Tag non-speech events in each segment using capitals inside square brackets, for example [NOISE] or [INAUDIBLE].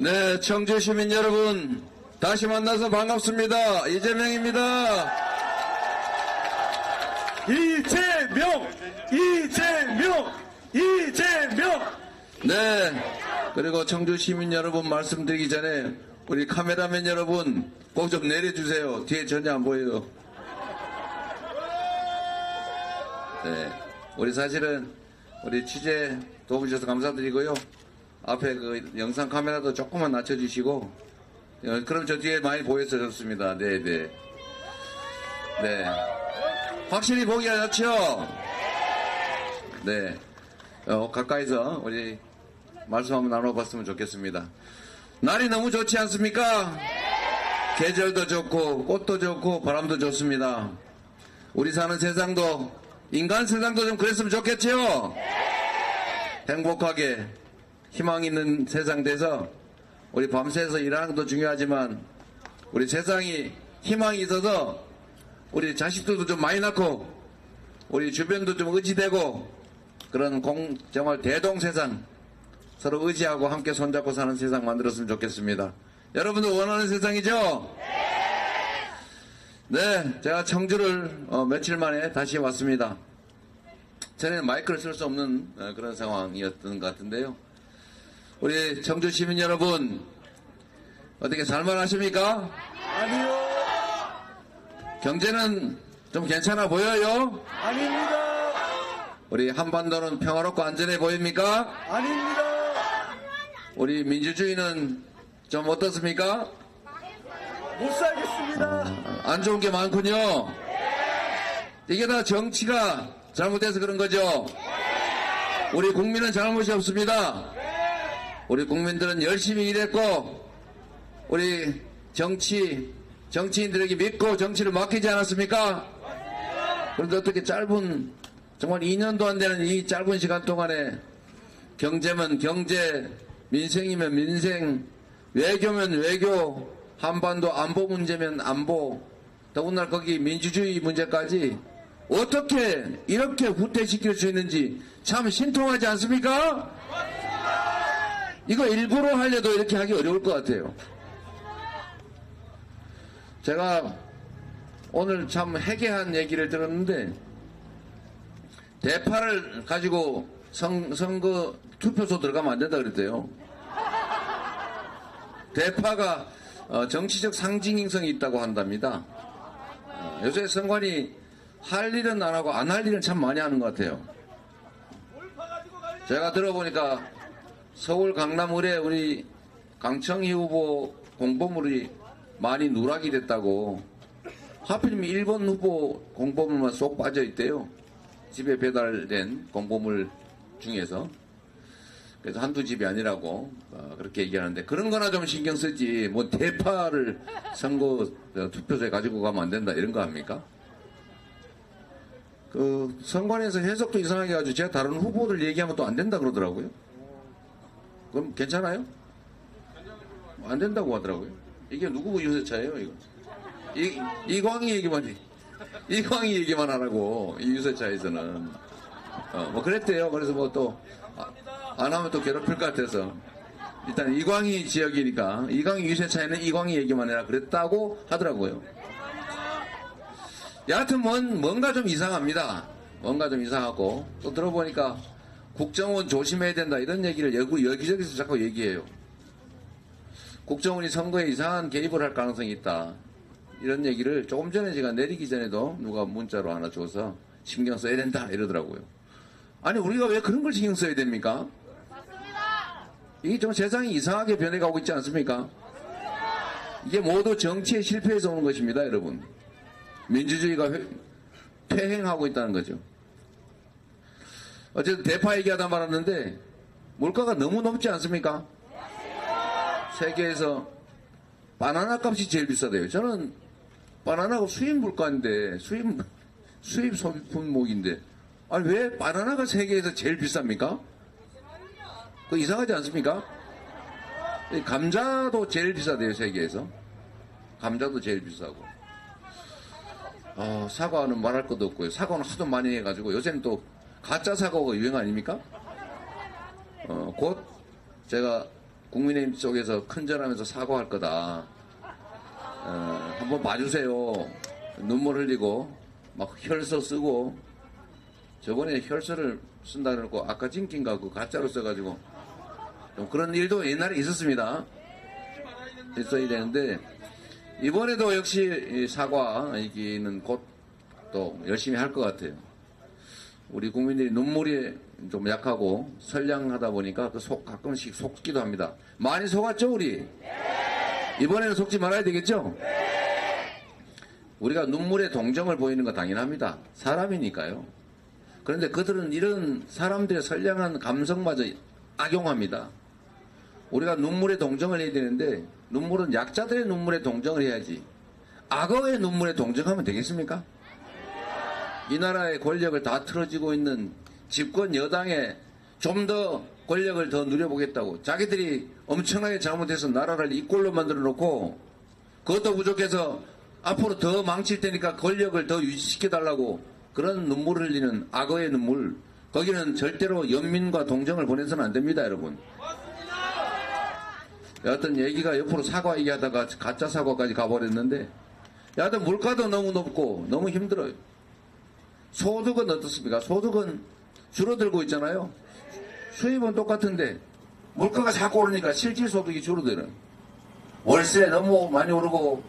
네, 청주 시민 여러분, 다시 만나서 반갑습니다. 이재명입니다. 이재명! 이재명! 이재명! 네, 그리고 청주 시민 여러분 말씀드리기 전에 우리 카메라맨 여러분 꼭 좀 내려주세요. 뒤에 전혀 안 보여요. 네, 우리 사실은 우리 취재 도와주셔서 감사드리고요. 앞에 그 영상 카메라도 조금만 낮춰주시고, 어, 그럼 저 뒤에 많이 보여서 좋습니다. 네. 확실히 보기가 좋죠? 네. 어, 가까이서 우리 말씀 한번 나눠봤으면 좋겠습니다. 날이 너무 좋지 않습니까? 계절도 좋고, 꽃도 좋고, 바람도 좋습니다. 우리 사는 세상도, 인간 세상도 좀 그랬으면 좋겠죠? 행복하게, 희망 있는 세상 돼서, 우리 밤새서 일하는 것도 중요하지만, 우리 세상이 희망이 있어서, 우리 자식들도 좀 많이 낳고, 우리 주변도 좀 의지되고, 그런 공, 정말 대동 세상, 서로 의지하고 함께 손잡고 사는 세상 만들었으면 좋겠습니다. 여러분도 원하는 세상이죠? 네, 제가 청주를 어, 며칠 만에 다시 왔습니다. 전에는 마이크를 쓸 수 없는 어, 그런 상황이었던 것 같은데요. 우리 청주 시민 여러분, 어떻게 살만하십니까? 아니요! 경제는 좀 괜찮아 보여요? 아닙니다! 우리 한반도는 평화롭고 안전해 보입니까? 아닙니다! 우리 민주주의는 좀 어떻습니까? 못 살겠습니다! 안 좋은 게 많군요. 이게 다 정치가 잘못돼서 그런 거죠. 우리 국민은 잘못이 없습니다. 우리 국민들은 열심히 일했고, 우리 정치, 정치인들에게 믿고 정치를 맡기지 않았습니까? 그런데 어떻게 짧은, 정말 2년도 안 되는 이 짧은 시간 동안에 경제면 경제, 민생이면 민생, 외교면 외교, 한반도 안보 문제면 안보, 더군다나 거기 민주주의 문제까지 어떻게 이렇게 후퇴시킬 수 있는지 참 신통하지 않습니까? 이거 일부러 하려도 이렇게 하기 어려울 것 같아요. 제가 오늘 참 해괴한 얘기를 들었는데 대파를 가지고 선, 선거 투표소 들어가면 안 된다 그랬대요. 대파가 어, 정치적 상징성이 있다고 한답니다. 어, 요새 선관이 할 일은 안 하고 안 할 일은 참 많이 하는 것 같아요. 제가 들어보니까 서울 강남을에 우리 강청희 후보 공보물이 많이 누락이 됐다고 하필이면 1번 후보 공보물만 쏙 빠져 있대요. 집에 배달된 공보물 중에서 그래서 한두 집이 아니라고 어, 그렇게 얘기하는데 그런 거나 좀 신경 쓰지 뭐 대파를 선거 어, 투표소에 가지고 가면 안 된다 이런 거 합니까? 그 선관위에서 해석도 이상하게 가지고 제가 다른 후보들 얘기하면 또 안 된다 그러더라고요. 그럼 괜찮아요? 안 된다고 하더라고요. 이게 누구 유세차예요 이거? 이, 이광희 얘기만 해. 이광희 얘기만 하라고 이 유세차에서는 어, 뭐 그랬대요. 그래서 뭐또안 하면 또 괴롭힐 것 같아서 일단 이광희 지역이니까 이광희 유세차에는 이광희 얘기만 해라 그랬다고 하더라고요. 여하튼 뭔, 뭔가 좀 이상합니다. 뭔가 좀 이상하고 또 들어보니까 국정원 조심해야 된다 이런 얘기를 여기, 여기저기서 자꾸 얘기해요. 국정원이 선거에 이상한 개입을 할 가능성이 있다. 이런 얘기를 조금 전에 제가 내리기 전에도 누가 문자로 하나 줘서 신경 써야 된다 이러더라고요. 아니 우리가 왜 그런 걸 신경 써야 됩니까? 이게 좀 세상이 이상하게 변해가고 있지 않습니까? 이게 모두 정치의 실패에서 오는 것입니다, 여러분. 민주주의가 회- 퇴행하고 있다는 거죠. 어쨌든 대파 얘기하다 말았는데 물가가 너무 높지 않습니까? 세계에서 바나나 값이 제일 비싸대요. 저는 바나나가 수입 물가인데 수입 [LAUGHS] 수입 소비품목인데 아니 왜 바나나가 세계에서 제일 비쌉니까? 그 이상하지 않습니까? 이 감자도 제일 비싸대요 세계에서 감자도 제일 비싸고 어, 사과는 말할 것도 없고요 사과는 하도 많이 해가지고 요새는 또 가짜 사과가 유행 아닙니까? 어, 곧 제가 국민의힘 쪽에서 큰절하면서 사과할 거다. 어, 한번 봐주세요. 눈물 흘리고 막 혈서 쓰고 저번에 혈서를 쓴다 그러고 아까 징kin가 그 가짜로 써가지고 좀 그런 일도 옛날에 있었습니다. 있어야 되는데 이번에도 역시 이 사과 얘기는 곧 또 열심히 할 것 같아요. 우리 국민들이 눈물이 좀 약하고 선량하다 보니까 그 속 가끔씩 속기도 합니다. 많이 속았죠 우리? 이번에는 속지 말아야 되겠죠? 우리가 눈물의 동정을 보이는 거 당연합니다. 사람이니까요. 그런데 그들은 이런 사람들의 선량한 감성마저 악용합니다. 우리가 눈물의 동정을 해야 되는데 눈물은 약자들의 눈물의 동정을 해야지. 악어의 눈물에 동정하면 되겠습니까? 이 나라의 권력을 다 틀어지고 있는 집권 여당에 좀 더 권력을 더 누려보겠다고 자기들이 엄청나게 잘못해서 나라를 이 꼴로 만들어 놓고 그것도 부족해서 앞으로 더 망칠 테니까 권력을 더 유지시켜 달라고 그런 눈물을 흘리는 악어의 눈물. 거기는 절대로 연민과 동정을 보내서는 안 됩니다 여러분. 어떤 얘기가 옆으로 사과 얘기하다가 가짜 사과까지 가버렸는데 여하튼 물가도 너무 높고 너무 힘들어요 소득은 어떻습니까? 소득은 줄어들고 있잖아요. 수입은 똑같은데 물가가 자꾸 오르니까 실질 소득이 줄어드는. 월세 너무 많이 오르고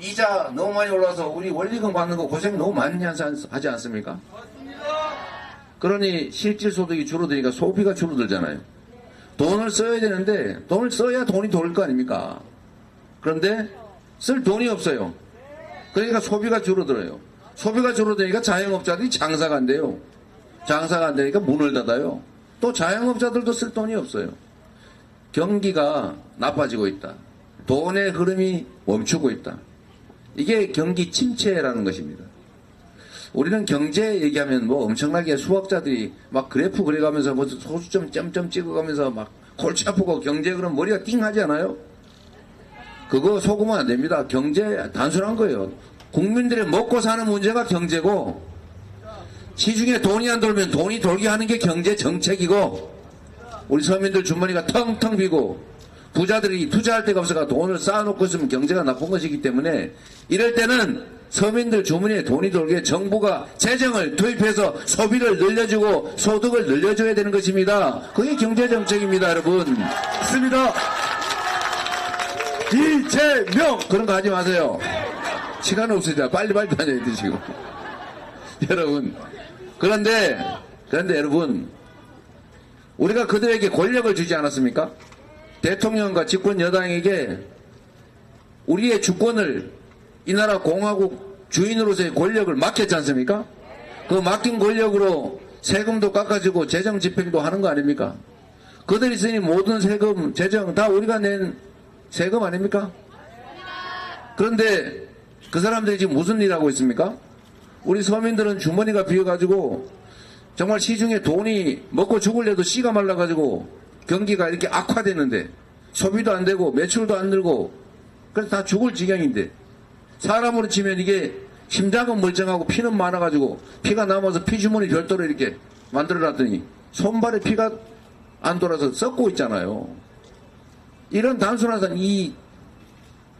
이자 너무 많이 올라서 우리 원리금 받는 거 고생 너무 많이 하지 않습니까? 그러니 실질 소득이 줄어드니까 소비가 줄어들잖아요. 돈을 써야 되는데 돈을 써야 돈이 돌 거 아닙니까? 그런데 쓸 돈이 없어요. 그러니까 소비가 줄어들어요. 소비가 줄어드니까 자영업자들이 장사가 안 돼요. 장사가 안 되니까 문을 닫아요. 또 자영업자들도 쓸 돈이 없어요. 경기가 나빠지고 있다. 돈의 흐름이 멈추고 있다. 이게 경기 침체라는 것입니다. 우리는 경제 얘기하면 뭐 엄청나게 수학자들이 막 그래프 그려가면서 뭐 소수점 점점 찍어가면서 막 골치 아프고 경제 그럼 머리가 띵 하지 않아요? 그거 속으면 안 됩니다. 경제 단순한 거예요. 국민들의 먹고 사는 문제가 경제고 시중에 돈이 안 돌면 돈이 돌게 하는 게 경제 정책이고 우리 서민들 주머니가 텅텅 비고 부자들이 투자할 데가 없어가 돈을 쌓아놓고 있으면 경제가 나쁜 것이기 때문에 이럴 때는 서민들 주머니에 돈이 돌게 정부가 재정을 투입해서 소비를 늘려주고 소득을 늘려줘야 되는 것입니다. 그게 경제 정책입니다, 여러분. 있습니다. 이재명 그런 거 하지 마세요. 시간 없으니까 빨리빨리 다녀야 돼, 지금. [LAUGHS] 여러분. 그런데, 그런데 여러분, 우리가 그들에게 권력을 주지 않았습니까? 대통령과 집권 여당에게 우리의 주권을 이 나라 공화국 주인으로서의 권력을 맡겼지 않습니까? 그 맡긴 권력으로 세금도 깎아주고 재정 집행도 하는 거 아닙니까? 그들이 쓰니 모든 세금, 재정 다 우리가 낸 세금 아닙니까? 그런데 그 사람들이 지금 무슨 일 하고 있습니까? 우리 서민들은 주머니가 비어가지고 정말 시중에 돈이 먹고 죽을래도 씨가 말라가지고 경기가 이렇게 악화되는데 소비도 안 되고 매출도 안 늘고 그래서 다 죽을 지경인데 사람으로 치면 이게 심장은 멀쩡하고 피는 많아가지고 피가 남아서 피주머니 별도로 이렇게 만들어놨더니 손발에 피가 안 돌아서 썩고 있잖아요. 이런 단순한 이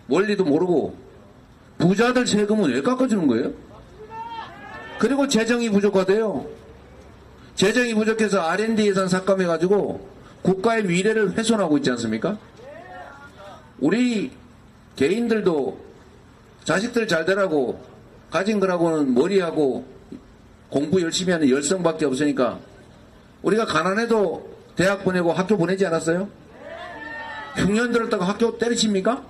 원리도 모르고 부자들 세금은 왜 깎아주는 거예요? 그리고 재정이 부족하대요. 재정이 부족해서 R&D 예산 삭감해가지고 국가의 미래를 훼손하고 있지 않습니까? 우리 개인들도 자식들 잘 되라고 가진 거라고는 머리하고 공부 열심히 하는 열성밖에 없으니까 우리가 가난해도 대학 보내고 학교 보내지 않았어요? 흉년 들었다고 학교 때리십니까?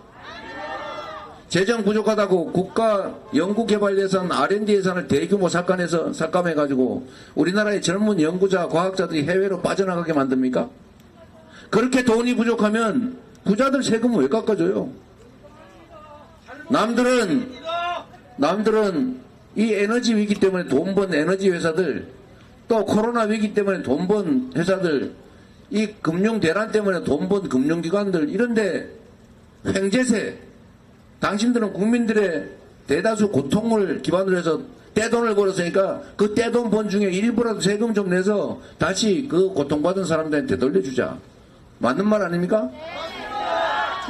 재정 부족하다고 국가 연구개발 예산 R&D 예산을 대규모 삭감해서 삭감해가지고 우리나라의 젊은 연구자 과학자들이 해외로 빠져나가게 만듭니까? 그렇게 돈이 부족하면 부자들 세금을 왜 깎아줘요? 남들은 남들은 이 에너지 위기 때문에 돈 번 에너지 회사들 또 코로나 위기 때문에 돈 번 회사들 이 금융 대란 때문에 돈 번 금융기관들 이런데 횡재세 당신들은 국민들의 대다수 고통을 기반으로 해서 떼돈을 벌었으니까 그 떼돈 번 중에 일부라도 세금 좀 내서 다시 그 고통받은 사람들한테 돌려주자. 맞는 말 아닙니까?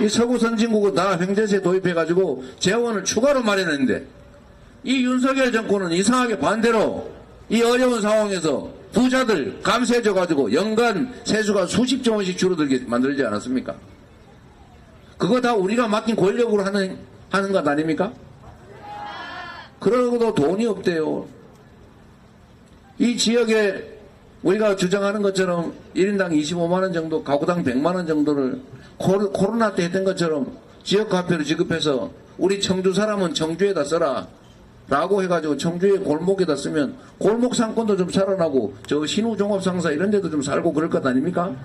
이 서구 선진국은 다 횡재세 도입해가지고 재원을 추가로 마련했는데 이 윤석열 정권은 이상하게 반대로 이 어려운 상황에서 부자들 감세해줘가지고 연간 세수가 수십조 원씩 줄어들게 만들지 않았습니까? 그거 다 우리가 맡긴 권력으로 하는, 하는 것 아닙니까? 그러고도 돈이 없대요. 이 지역에 우리가 주장하는 것처럼 1인당 25만원 정도, 가구당 100만원 정도를 코로- 코로나 때 했던 것처럼 지역 화폐로 지급해서 우리 청주 사람은 청주에다 써라. 라고 해가지고 청주의 골목에다 쓰면 골목 상권도 좀 살아나고 저 신우종합상사 이런 데도 좀 살고 그럴 것 아닙니까?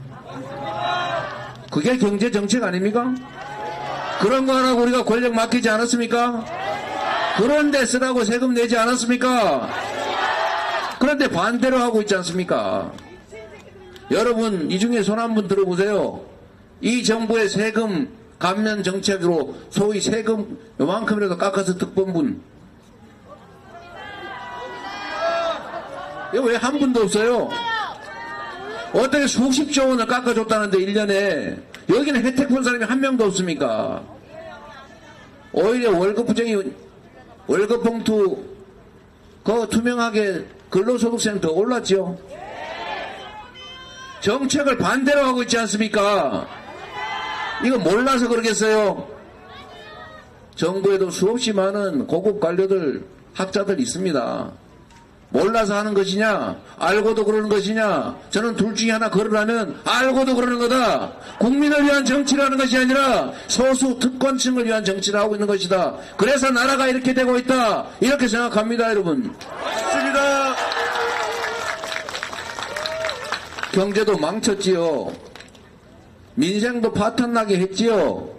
그게 경제 정책 아닙니까? 그런 거 하나 우리가 권력 맡기지 않았습니까? 그런데 쓰라고 세금 내지 않았습니까? 그런데 반대로 하고 있지 않습니까? 여러분, 이 중에 손한번 들어보세요. 이 정부의 세금 감면 정책으로 소위 세금 요만큼이라도 깎아서 득본 분. 이거 왜 한 분도 없어요? 어떻게 수십조 원을 깎아줬다는데 1년에 여기는 혜택 본 사람이 한 명도 없습니까? 오히려 월급 부정이 월급 봉투 그 투명하게 근로소득세는 더 올랐죠. 정책을 반대로 하고 있지 않습니까? 이거 몰라서 그러겠어요. 정부에도 수없이 많은 고급 관료들, 학자들 있습니다. 몰라서 하는 것이냐, 알고도 그러는 것이냐, 저는 둘 중에 하나 걸으라면 알고도 그러는 거다. 국민을 위한 정치를 하는 것이 아니라 소수 특권층을 위한 정치를 하고 있는 것이다. 그래서 나라가 이렇게 되고 있다. 이렇게 생각합니다, 여러분. 맞습니다. 경제도 망쳤지요. 민생도 파탄나게 했지요.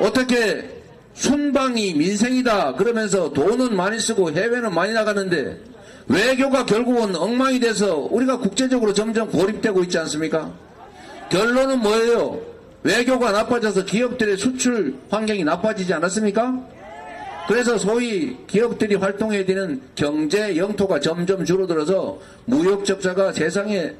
어떻게 순방이 민생이다 그러면서 돈은 많이 쓰고 해외는 많이 나가는데 외교가 결국은 엉망이 돼서 우리가 국제적으로 점점 고립되고 있지 않습니까? 결론은 뭐예요? 외교가 나빠져서 기업들의 수출 환경이 나빠지지 않았습니까? 그래서 소위 기업들이 활동해야 되는 경제 영토가 점점 줄어들어서 무역 적자가 세상에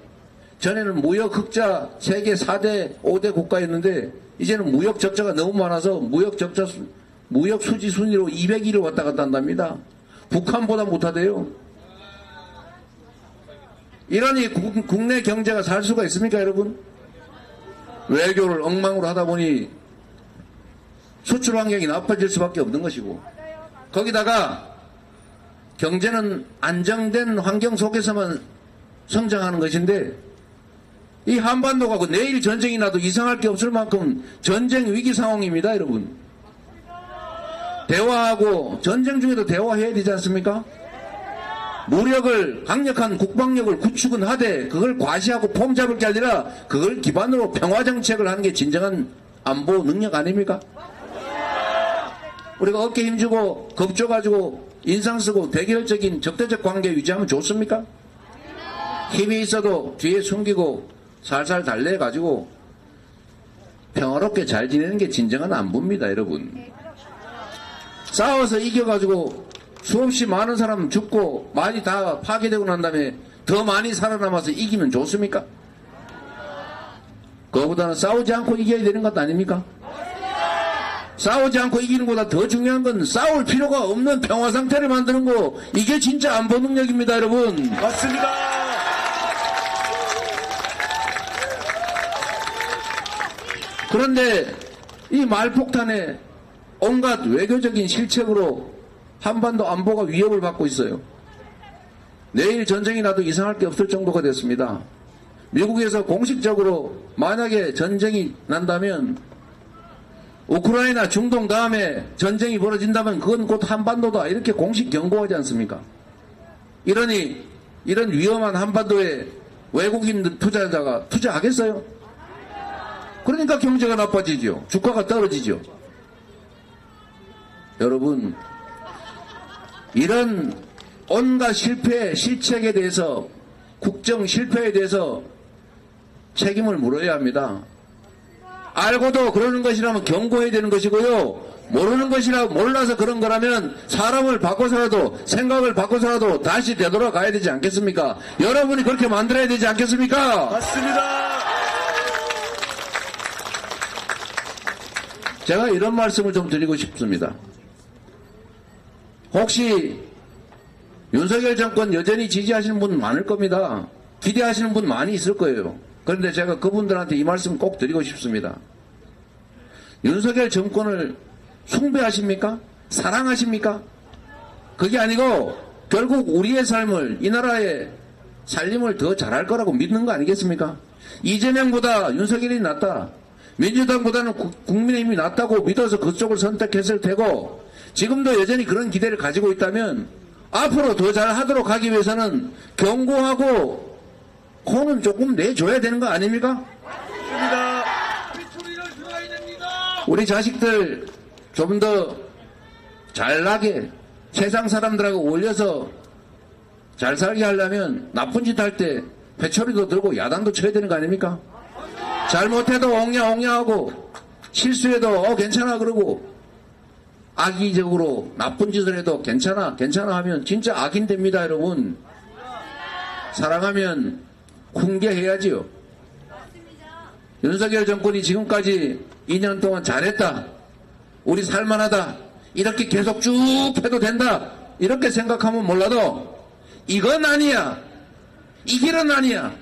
전에는 무역 흑자 세계 4대, 5대 국가였는데 이제는 무역 적자가 너무 많아서 무역 적자 수- 무역 수지 순위로 200위로 왔다 갔다 한답니다. 북한보다 못하대요. 이러니 국- 국내 경제가 살 수가 있습니까, 여러분? 외교를 엉망으로 하다 보니 수출 환경이 나빠질 수밖에 없는 것이고 거기다가 경제는 안정된 환경 속에서만 성장하는 것인데 이 한반도가 그 내일 전쟁이 나도 이상할 게 없을 만큼 전쟁 위기 상황입니다, 여러분. 대화하고 전쟁 중에도 대화해야 되지 않습니까? 무력을 강력한 국방력을 구축은 하되 그걸 과시하고 폼 잡을 게 아니라 그걸 기반으로 평화 정책을 하는 게 진정한 안보 능력 아닙니까? 우리가 어깨 힘주고 겁줘가지고 인상 쓰고 대결적인 적대적 관계 유지하면 좋습니까? 힘이 있어도 뒤에 숨기고 살살 달래가지고 평화롭게 잘 지내는 게 진정한 안보입니다, 여러분. 싸워서 이겨가지고 수없이 많은 사람 죽고 많이 다 파괴되고 난 다음에 더 많이 살아남아서 이기면 좋습니까? 그거보다는 싸우지 않고 이겨야 되는 것 아닙니까? 싸우지 않고 이기는 것보다 더 중요한 건 싸울 필요가 없는 평화 상태를 만드는 거 이게 진짜 안보 능력입니다 여러분 맞습니다. 그런데 이 말폭탄에 온갖 외교적인 실책으로 한반도 안보가 위협을 받고 있어요. 내일 전쟁이 나도 이상할 게 없을 정도가 됐습니다. 미국에서 공식적으로 만약에 전쟁이 난다면 우크라이나 중동 다음에 전쟁이 벌어진다면 그건 곧 한반도다 이렇게 공식 경고하지 않습니까? 이러니 이런 위험한 한반도에 외국인 투자자가 투자하겠어요? 그러니까 경제가 나빠지죠. 주가가 떨어지죠. 여러분, 이런 온갖 실패, 실책에 대해서 국정 실패에 대해서 책임을 물어야 합니다. 알고도 그러는 것이라면 경고해야 되는 것이고요. 모르는 것이라 몰라서 그런 거라면 사람을 바꿔서라도 생각을 바꿔서라도 다시 되돌아가야 되지 않겠습니까? 여러분이 그렇게 만들어야 되지 않겠습니까? 맞습니다. 제가 이런 말씀을 좀 드리고 싶습니다. 혹시 윤석열 정권 여전히 지지하시는 분 많을 겁니다. 기대하시는 분 많이 있을 거예요. 그런데 제가 그분들한테 이 말씀 꼭 드리고 싶습니다. 윤석열 정권을 숭배하십니까? 사랑하십니까? 그게 아니고 결국 우리의 삶을 이 나라의 살림을 더 잘할 거라고 믿는 거 아니겠습니까? 이재명보다 윤석열이 낫다. 민주당보다는 구- 국민의힘이 낫다고 믿어서 그쪽을 선택했을 테고 지금도 여전히 그런 기대를 가지고 있다면 앞으로 더 잘하도록 하기 위해서는 경고하고 코는 조금 내줘야 되는 거 아닙니까? 맞습니다. 우리 자식들 좀 더 잘나게 세상 사람들하고 어울려서 잘 살게 하려면 나쁜 짓 할때 회초리도 들고 야단도 쳐야 되는 거 아닙니까? 잘못해도 옹냐 옹냐하고 실수해도 어 괜찮아 그러고 악의적으로 나쁜 짓을 해도 괜찮아 괜찮아 하면 진짜 악인 됩니다 여러분 사랑하면 훈계해야지요 윤석열 정권이 지금까지 2년 동안 잘했다. 우리 살만하다. 이렇게 계속 쭉 해도 된다. 이렇게 생각하면 몰라도 이건 아니야. 이 길은 아니야.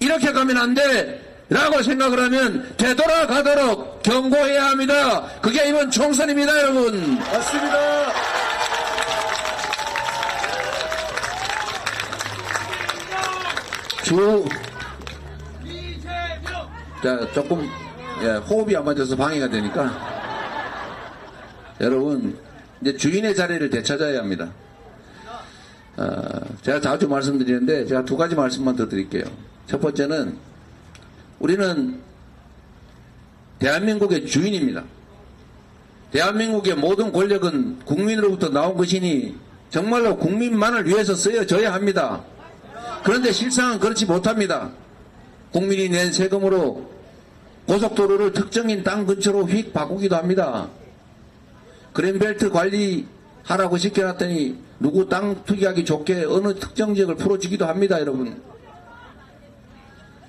이렇게 가면 안 돼. 라고 생각을 하면 되돌아가도록 경고해야 합니다. 그게 이번 총선입니다, 여러분. 맞습니다. 주, 자, 조금, 예, 호흡이 안 맞아서 방해가 되니까. 여러분, 이제 주인의 자리를 되찾아야 합니다. 어, 제가 자주 말씀드리는데, 제가 두 가지 말씀만 더 드릴게요. 첫 번째는, 우리는 대한민국의 주인입니다. 대한민국의 모든 권력은 국민으로부터 나온 것이니, 정말로 국민만을 위해서 쓰여져야 합니다. 그런데 실상은 그렇지 못합니다. 국민이 낸 세금으로 고속도로를 특정인 땅 근처로 휙 바꾸기도 합니다. 그린벨트 관리하라고 시켜놨더니 누구 땅 투기하기 좋게 어느 특정 지역을 풀어주기도 합니다, 여러분.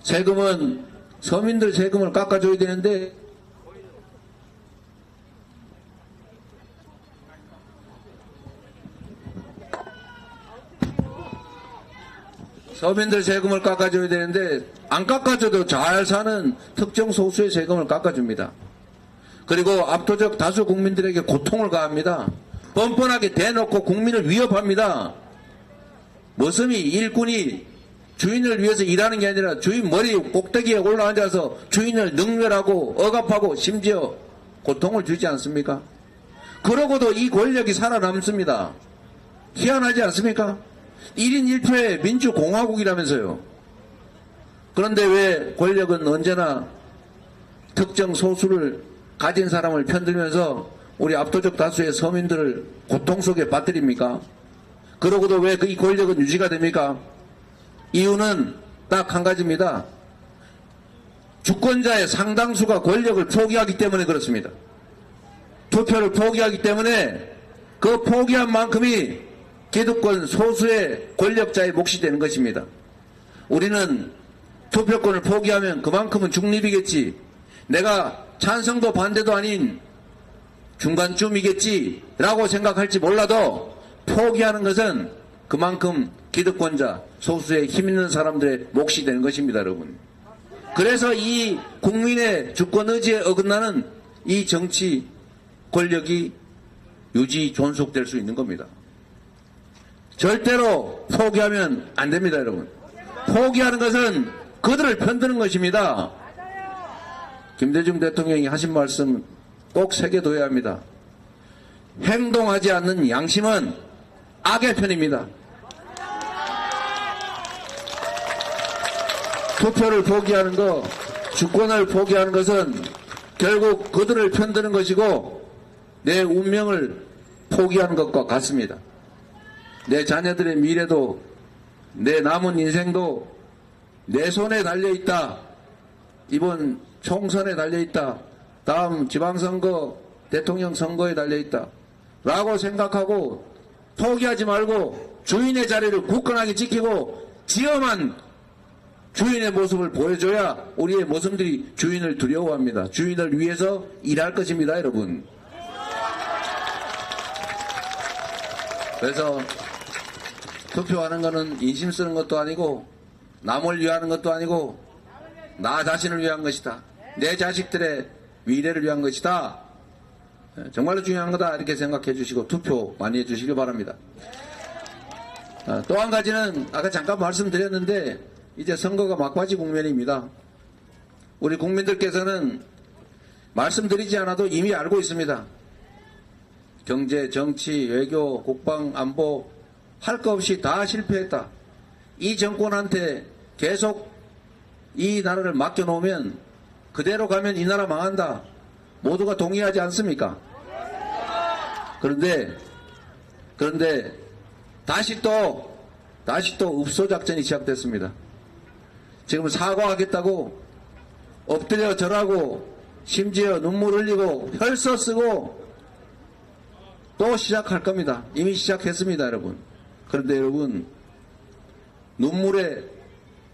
세금은 서민들 세금을 깎아줘야 되는데 서민들 세금을 깎아줘야 되는데 안 깎아줘도 잘 사는 특정 소수의 세금을 깎아줍니다. 그리고 압도적 다수 국민들에게 고통을 가합니다. 뻔뻔하게 대놓고 국민을 위협합니다. 머슴이 일꾼이 주인을 위해서 일하는 게 아니라 주인 머리 꼭대기에 올라앉아서 주인을 능멸하고 억압하고 심지어 고통을 주지 않습니까? 그러고도 이 권력이 살아남습니다. 희한하지 않습니까? 1인 1표의 민주공화국이라면서요. 그런데 왜 권력은 언제나 특정 소수를 가진 사람을 편들면서 우리 압도적 다수의 서민들을 고통 속에 빠뜨립니까? 그러고도 왜이 권력은 유지가 됩니까? 이유는 딱 한 가지입니다. 주권자의 상당수가 권력을 포기하기 때문에 그렇습니다. 투표를 포기하기 때문에 그 포기한 만큼이 기득권 소수의 권력자의 몫이 되는 것입니다. 우리는 투표권을 포기하면 그만큼은 중립이겠지. 내가 찬성도 반대도 아닌 중간쯤이겠지. 라고 생각할지 몰라도 포기하는 것은 그만큼 기득권자, 소수의 힘 있는 사람들의 몫이 되는 것입니다, 여러분. 그래서 이 국민의 주권 의지에 어긋나는 이 정치 권력이 유지 존속될 수 있는 겁니다. 절대로 포기하면 안 됩니다, 여러분. 포기하는 것은 그들을 편드는 것입니다. 김대중 대통령이 하신 말씀 꼭 새겨둬야 합니다. 행동하지 않는 양심은 악의 편입니다. 투표를 포기하는 것, 주권을 포기하는 것은 결국 그들을 편드는 것이고 내 운명을 포기하는 것과 같습니다. 내 자녀들의 미래도 내 남은 인생도 내 손에 달려 있다. 이번 총선에 달려 있다. 다음 지방선거, 대통령 선거에 달려 있다. 라고 생각하고 포기하지 말고 주인의 자리를 굳건하게 지키고 지엄한 주인의 모습을 보여줘야 우리의 모습들이 주인을 두려워합니다. 주인을 위해서 일할 것입니다, 여러분. 그래서 투표하는 것은 인심 쓰는 것도 아니고 남을 위하는 것도 아니고 나 자신을 위한 것이다. 내 자식들의 미래를 위한 것이다. 예, 정말로 중요한 거다 이렇게 생각해 주시고 투표 많이 해 주시기 바랍니다. 또 한 가지는 아까 잠깐 말씀드렸는데 이제 선거가 막바지 국면입니다. 우리 국민들께서는 말씀드리지 않아도 이미 알고 있습니다. 경제, 정치, 외교, 국방, 안보 할거 없이 다 실패했다. 이 정권한테 계속 이 나라를 맡겨놓으면 그대로 가면 이 나라 망한다. 모두가 동의하지 않습니까? 그런데 그런데 다시 또 다시 또 읍소 작전이 시작됐습니다. 지금 사과하겠다고 엎드려 절하고 심지어 눈물 흘리고 혈서 쓰고 또 시작할 겁니다. 이미 시작했습니다, 여러분. 그런데 여러분 눈물에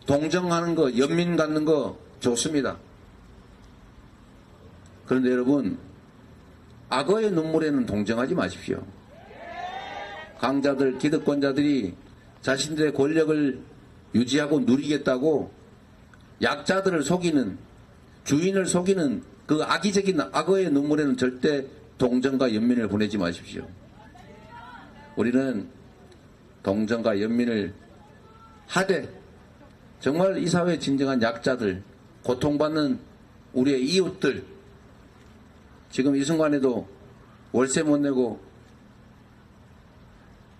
동정하는 거, 연민 갖는 거 좋습니다. 그런데 여러분 악어의 눈물에는 동정하지 마십시오. 강자들, 기득권자들이 자신들의 권력을 유지하고 누리겠다고 약자들을 속이는 주인을 속이는 그 악의적인 악어의 눈물에는 절대 동정과 연민을 보내지 마십시오. 우리는 동정과 연민을 하되 정말 이 사회의 진정한 약자들, 고통받는 우리의 이웃들, 지금 이 순간에도 월세 못 내고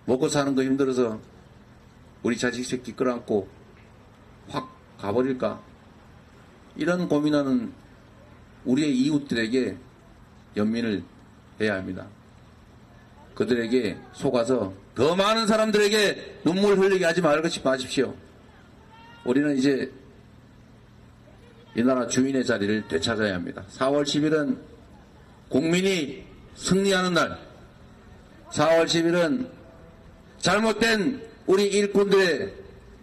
먹고 사는 거 힘들어서 우리 자식 새끼 끌어안고 확 가버릴까? 이런 고민하는 우리의 이웃들에게 연민을 해야 합니다. 그들에게 속아서 더 많은 사람들에게 눈물 흘리게 하지 말 것이 마십시오. 우리는 이제 이 나라 주인의 자리를 되찾아야 합니다. 4월 10일은 국민이 승리하는 날, 4월 10일은 잘못된 우리 일꾼들의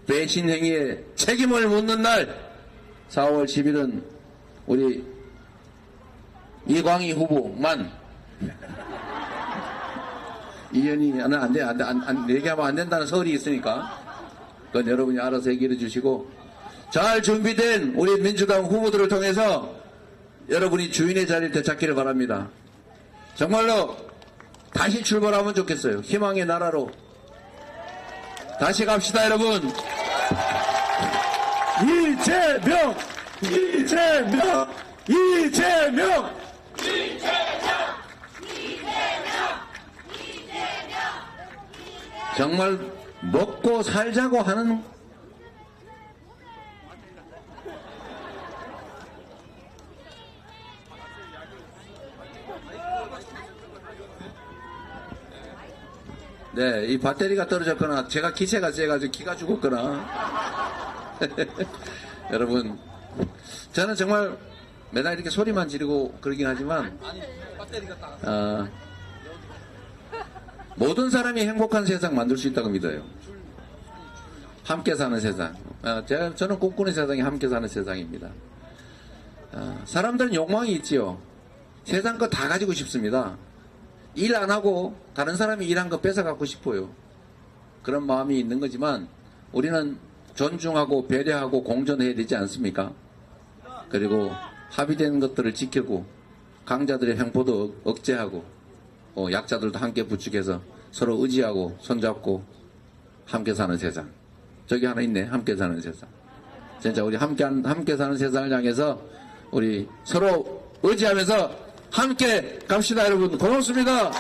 배신 행위에 책임을 묻는 날, 4월 10일은 우리 이광희 후보만 이현이 안, 안 돼, 안 돼, 안, 안, 얘기하면 안 된다는 설이 있으니까 그건 여러분이 알아서 얘기해 주시고 잘 준비된 우리 민주당 후보들을 통해서 여러분이 주인의 자리를 되찾기를 바랍니다. 정말로 다시 출발하면 좋겠어요. 희망의 나라로 다시 갑시다, 여러분. 이재명! 이재명! 이재명! 정말 먹고 살자고 하는 네, 이 배터리가 떨어졌거나 제가 기세가 세가지고 기가 죽었거나 [LAUGHS] 여러분 저는 정말 맨날 이렇게 소리만 지르고 그러긴 하지만 어, 모든 사람이 행복한 세상 만들 수 있다고 믿어요. 함께 사는 세상. 어, 제가, 저는 꿈꾸는 세상이 함께 사는 세상입니다. 어, 사람들은 욕망이 있지요. 세상 거 다 가지고 싶습니다. 일 안 하고 다른 사람이 일한 거 뺏어 갖고 싶어요. 그런 마음이 있는 거지만 우리는 존중하고 배려하고 공존해야 되지 않습니까? 그리고 합의된 것들을 지키고 강자들의 횡포도 억제하고 어, 약자들도 함께 부축해서 서로 의지하고 손잡고 함께 사는 세상. 저기 하나 있네. 함께 사는 세상. 진짜 우리 함께 함께 사는 세상을 향해서 우리 서로 의지하면서 함께 갑시다, 여러분. 고맙습니다.